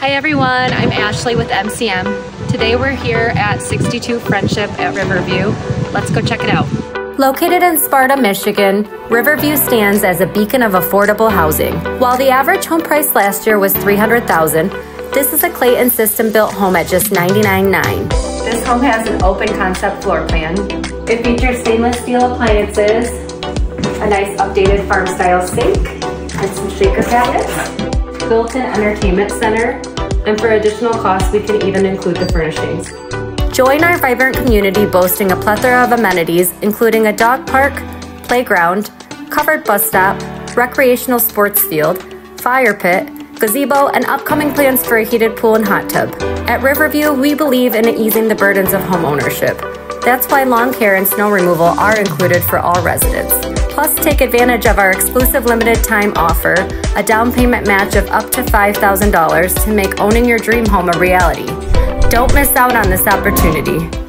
Hi everyone, I'm Ashley with MCM. Today we're here at 62 Friendship at Riverview. Let's go check it out. Located in Sparta, Michigan, Riverview stands as a beacon of affordable housing. While the average home price last year was 300,000, this is a Clayton system built home at just $99,900. This home has an open concept floor plan. It features stainless steel appliances, a nice updated farm style sink, and some shaker cabinets, built-in entertainment center, and for additional costs we can even include the furnishings. Join our vibrant community boasting a plethora of amenities, including a dog park, playground, covered bus stop, recreational sports field, fire pit, gazebo, and upcoming plans for a heated pool and hot tub. At Riverview, we believe in easing the burdens of homeownership. That's why lawn care and snow removal are included for all residents. Plus, take advantage of our exclusive limited time offer, a down payment match of up to $5,000 to make owning your dream home a reality. Don't miss out on this opportunity.